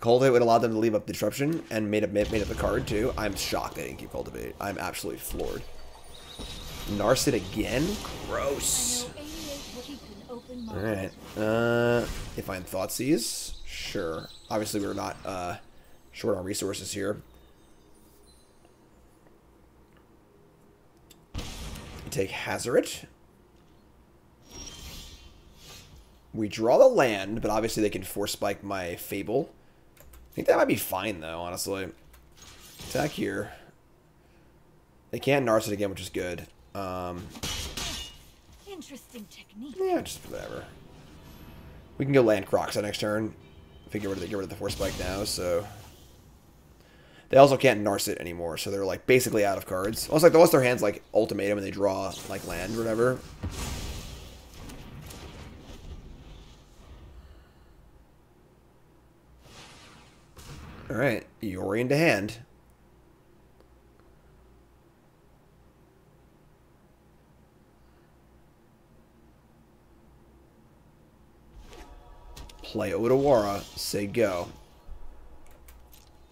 Cultivate would allow them to leave up Disruption and made up made up the card too. I'm shocked they didn't keep Cultivate. I'm absolutely floored. Narset again? Gross. Alright. Uh, if I'm Thoughtseize? Sure. Obviously we're not uh, short on resources here. Take Hazoret. We draw the land, but obviously they can force spike my Fable I think that might be fine, though, honestly. Attack here. They can't Narset again, which is good. Um, Interesting technique. Yeah, just whatever. We can go land Kroxa on next turn. Get rid of the, get rid of the Force Spike now, so... They also can't Narset anymore, so they're like basically out of cards. Also, like unless their hands like ultimatum and they draw like land or whatever. All right, Yorion to hand. Play Otawara. Say go.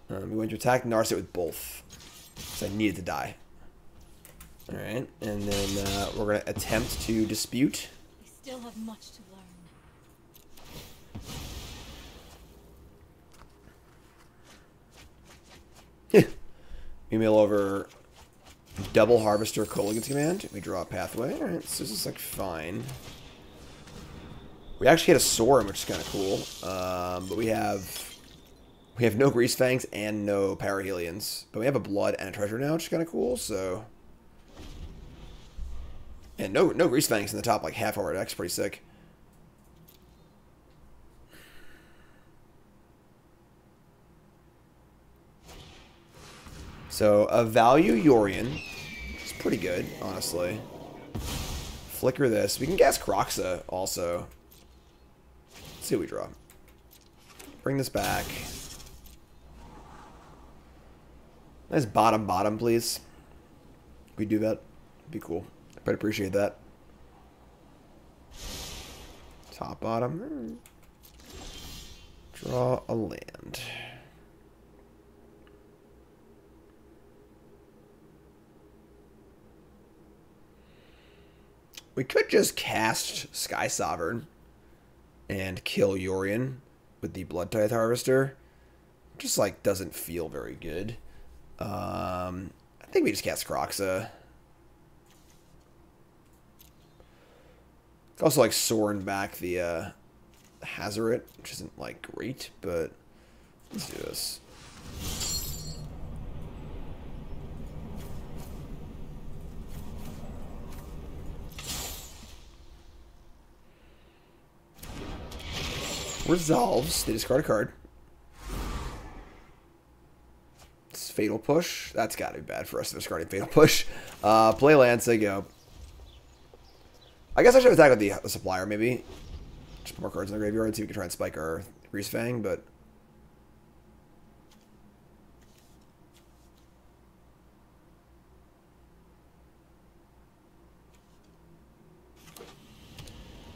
Um, we went to attack Narset with both. Because I needed to die. Alright, and then uh, we're going to attempt to dispute. We still have much to learn. Email over double harvester Kolaghan's command. We draw a pathway. Alright, so this is like fine. We actually had a Sorin, which is kind of cool. Um, but we have we have no Grease Fangs and no Parahelions. But we have a Blood and a Treasure now, which is kind of cool, so... And no no Grease Fangs in the top, like half of our deck's pretty sick. So, a value Yorion. is pretty good, honestly. Flicker this. We can gas Kroxa also. Let's see what we draw. Bring this back. Nice bottom bottom, please. we do that, be cool. I'd appreciate that. Top bottom. Draw a land. We could just cast Sky Sovereign and kill Yorion with the Blood Tithe Harvester. Just like doesn't feel very good. Um, I think we just cast Kroxa. Also, like, Sorin back the uh, Hazoret, which isn't, like, great, but let's do this. Resolves. They discard a card. It's Fatal Push. That's got to be bad for us discarding Fatal Push. Uh, play land, say go. I guess I should attack with the, the supplier, maybe. Just put more cards in the graveyard, see if we can try and spike our Grease Fang, but...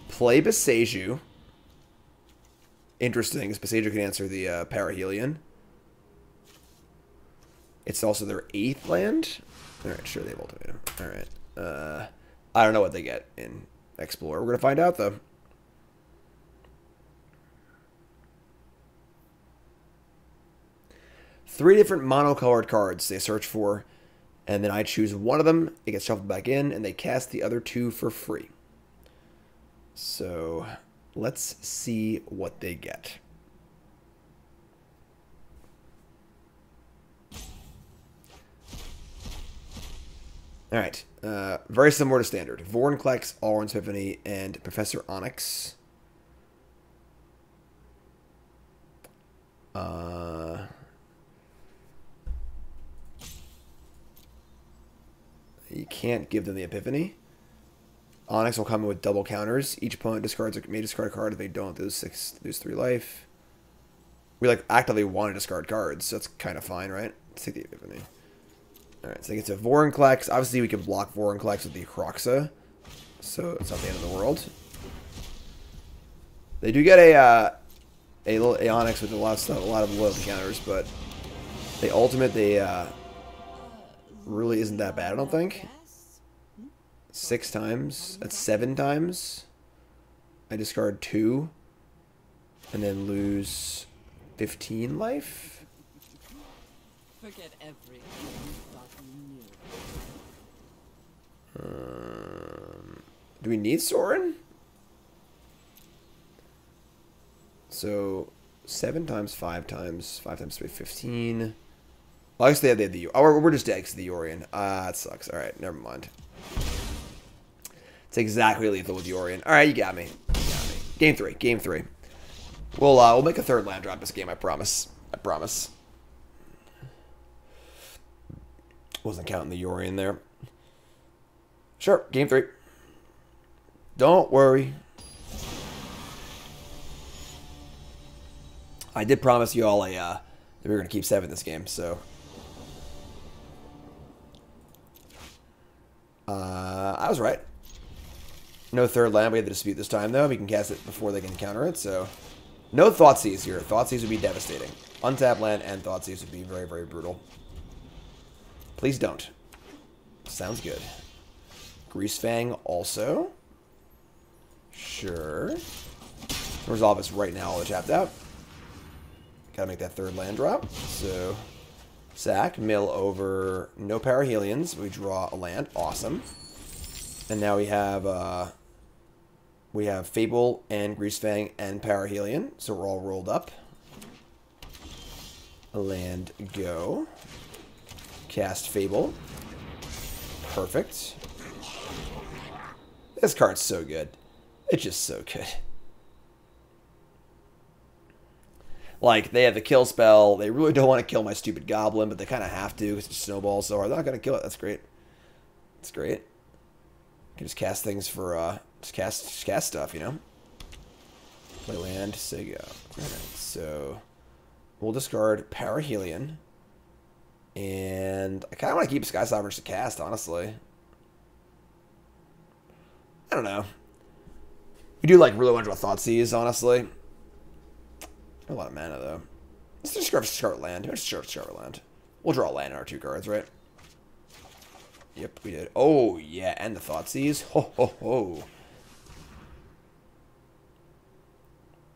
Play Boseiju. Interesting, Boseiju can answer the uh, Parahelion. It's also their eighth land. All right, sure they have ultimatum. All right. Uh, I don't know what they get in Explore. We're gonna find out though. Three different monocolored cards they search for, and then I choose one of them. It gets shuffled back in, and they cast the other two for free. So let's see what they get. All right. Uh, very similar to standard. Vorinclex, Alrund's Epiphany, and Professor Onyx. Uh, you can't give them the Epiphany. Onyx will come in with double counters. Each opponent discards a, may discard a card. If they don't, lose six, lose three life. We like actively want to discard cards, so that's kind of fine, right? Let's take the Epiphany. Alright, so they get to Vorinclex. Obviously, we can block Vorinclex with the Kroxa. So it's not the end of the world. They do get a uh, a little Onyx with a lot of stuff, a lot of loyalty counters, but the ultimate they uh, really isn't that bad. I don't think. Six times. That's seven times. I discard two, and then lose fifteen life. Forget everything. Um, do we need Sorin? So, 7 times 5 times 5 times 3, 15. Well, I guess they have, the... Oh, we're just dead because the Yorion. Ah, that sucks. Alright, never mind. It's exactly lethal with Yorion. All right, you got me. You got me. Game three. Game three. We'll uh, we'll make a third land drop this game. I promise. I promise. Wasn't counting the Yorion there. Sure. Game three. Don't worry. I did promise you all a uh, that we were gonna keep seven this game, so. Uh, I was right. No third land. We have the dispute this time, though. We can cast it before they can counter it, so... No Thoughtseize here. Thoughtseize would be devastating. Untap land and Thoughtseize would be very, very brutal. Please don't. Sounds good. Greasefang also. Sure. Resolve this right now while tapped out. Gotta make that third land drop. So, sack, mill over no Parahelions. We draw a land. Awesome. And now we have uh, we have Fable and Greasefang and Parahelion, so we're all rolled up. Land go. Cast Fable. Perfect. This card's so good. It's just so good. Like, they have the kill spell. They really don't want to kill my stupid goblin, but they kind of have to because it's snowball, so they're not going to kill it. That's great. That's great. You can just cast things for, uh, just cast, just cast stuff, you know? Play land, say go. Alright, so we'll discard Parahelion. And I kind of want to keep Sky Sovereigns to cast, honestly. I don't know. We do like really want to draw Thoughtseize, honestly. A lot of mana though. Let's just grab Scarlet Land. Let's just Scarlet Land. We'll draw a land in our two cards, right? Yep, we did. Oh yeah, and the Thoughtseize. Ho ho ho.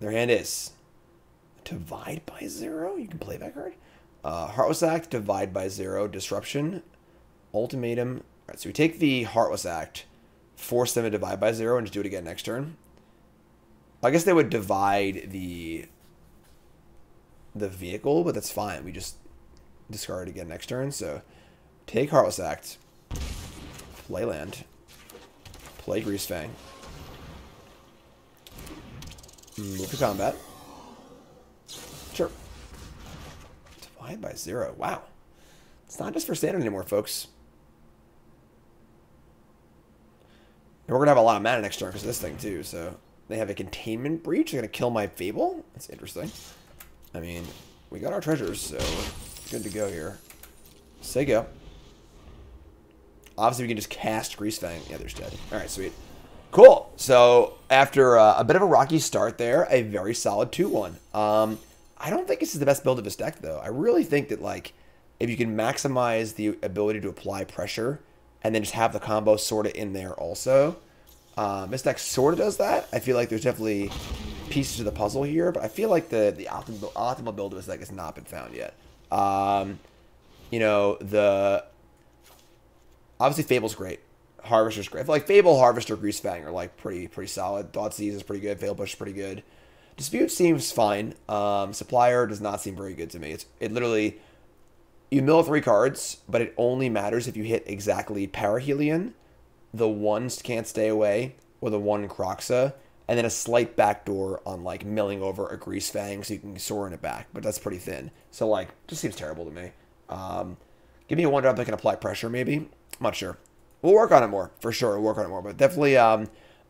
Their hand is divide by zero. You can play that card. Uh, Heartless Act, divide by zero, disruption, ultimatum. All right, so we take the Heartless Act, force them to divide by zero, and just do it again next turn. I guess they would divide the the vehicle, but that's fine. We just discard it again next turn. So take Heartless Act, play land, play Greasefang, move to combat. Sure. Divide by zero. Wow. It's not just for standard anymore, folks. And we're going to have a lot of mana next turn because of this thing, too. So they have a containment breach. They're going to kill my Fable. That's interesting. I mean, we got our treasures, so good to go here. Say go. Obviously, we can just cast Greasefang. Yeah, there's dead. All right, sweet. Cool. So after uh, a bit of a rocky start there, a very solid 2-1. Um, I don't think this is the best build of his deck, though. I really think that, like, if you can maximize the ability to apply pressure and then just have the combo sort of in there also, um, this deck sort of does that. I feel like there's definitely pieces to the puzzle here, but I feel like the, the optimal, optimal build of this deck has not been found yet. Um, you know, the... Obviously, Fable's great. Harvester's great. Like, Fable, Harvester, Greasefang are, like, pretty pretty solid. Thoughtseize is pretty good. Fatal Push is pretty good. Dispute seems fine. Um, Supplier does not seem very good to me. It's It literally... You mill three cards, but it only matters if you hit exactly Parahelion, the ones can't stay away, or the one Kroxa, and then a slight backdoor on like milling over a Greasefang so you can Sorin it back, but that's pretty thin. So like, just seems terrible to me. Um, give me a one drop that can apply pressure, maybe. I'm not sure. We'll work on it more for sure. We'll work on it more, but definitely um,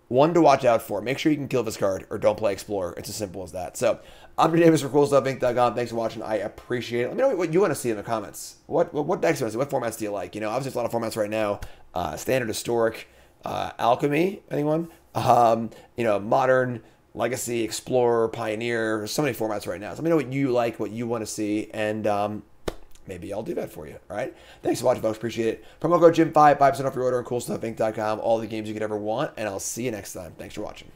one to watch out for. Make sure you can kill this card or don't play Explorer. It's as simple as that. So I'm your name is for CoolStuffInc.com. Thanks for watching. I appreciate it. Let me know what you want to see in the comments. What what, what decks you want to see? What formats do you like? You know, obviously there's a lot of formats right now. Uh, standard, historic, uh, alchemy. Anyone? Um, you know, modern, legacy, explorer, pioneer. So many formats right now. So let me know what you like, what you want to see, and um, maybe I'll do that for you. All right. Thanks for watching, folks. Appreciate it. Promo code Jim5, 5% off your order on CoolStuffInc.com. All the games you could ever want, and I'll see you next time. Thanks for watching.